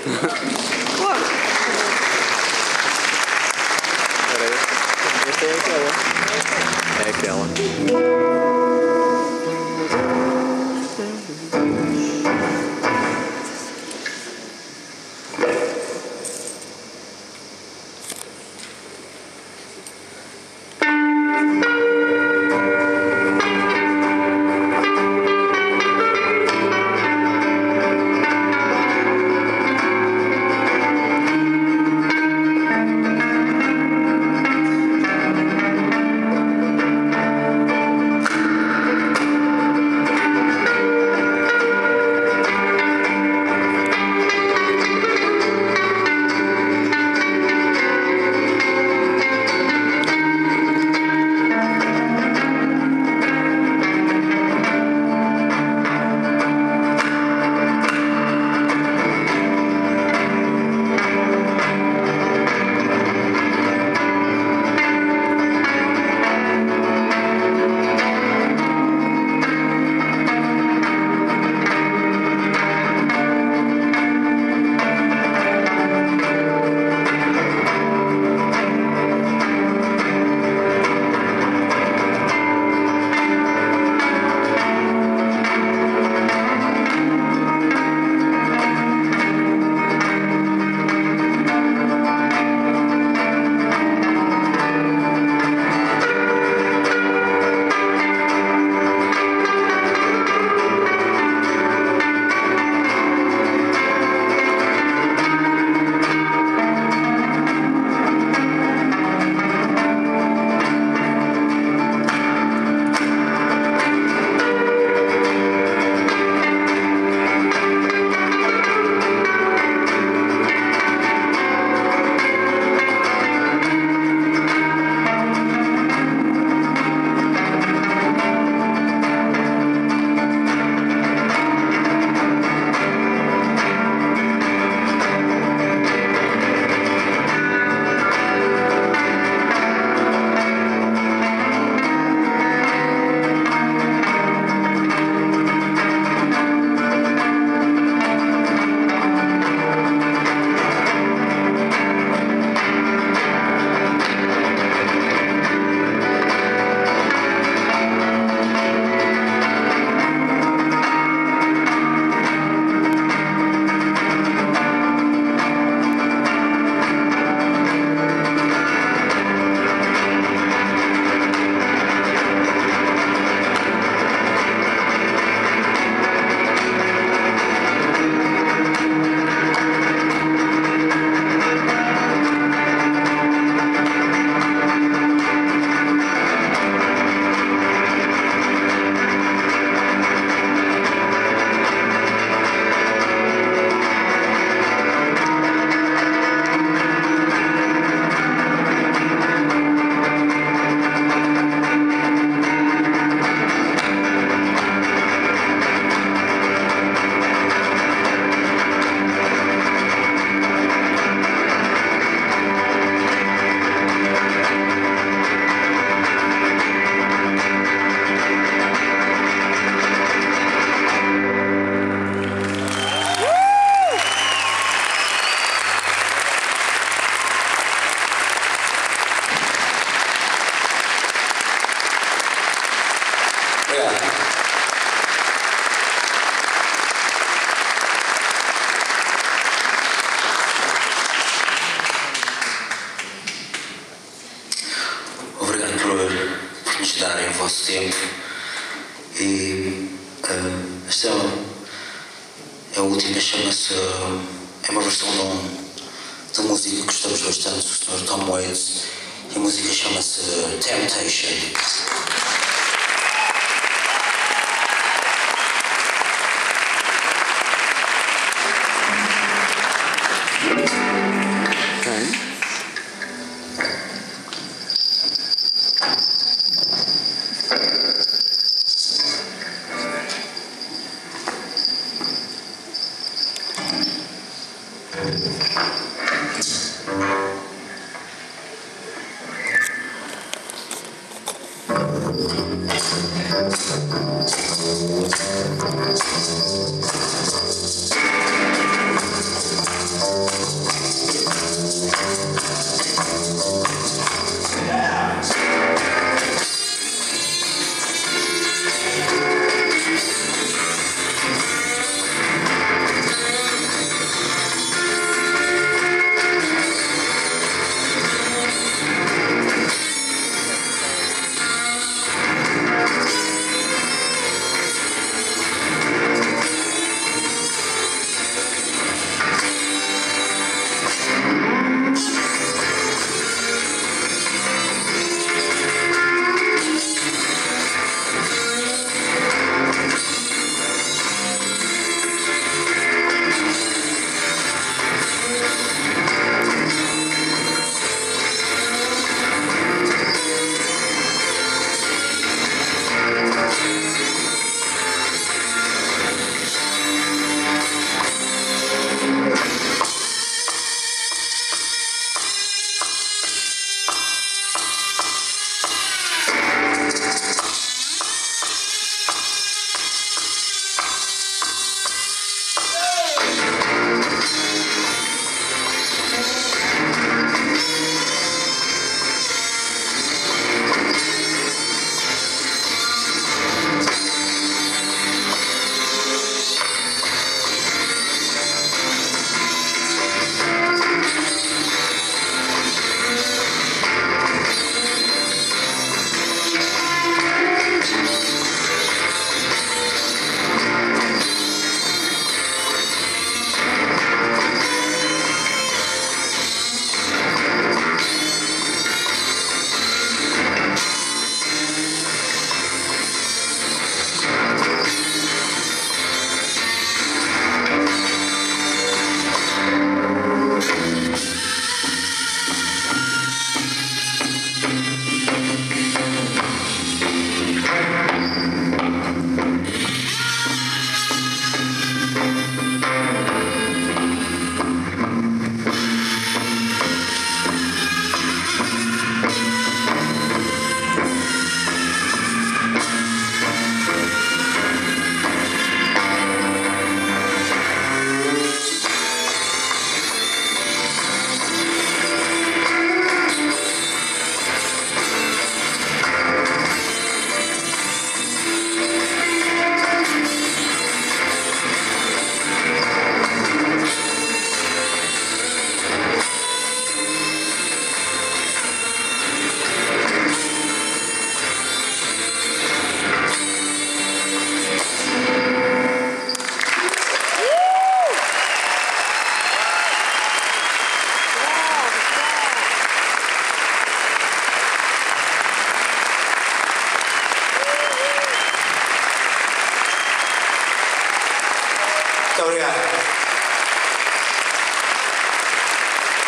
Look. Peraí. Esse aí é aquela. É aquela. Darem o vosso tempo. E ah, esta é, a última, chama-se. É uma versão de, um, de música que gostamos bastante, do Sr. Tom Waits. E a música chama-se Temptation.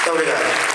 Muito obrigado.